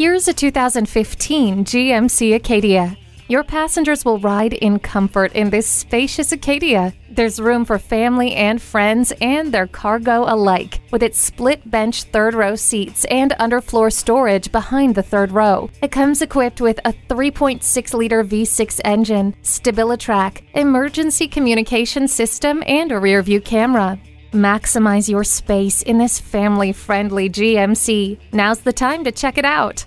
Here's a 2015 GMC Acadia. Your passengers will ride in comfort in this spacious Acadia. There's room for family and friends and their cargo alike, with its split bench third row seats and underfloor storage behind the third row. It comes equipped with a 3.6 liter V6 engine, StabiliTrak, emergency communication system, and a rear view camera. Maximize your space in this family friendly GMC. Now's the time to check it out.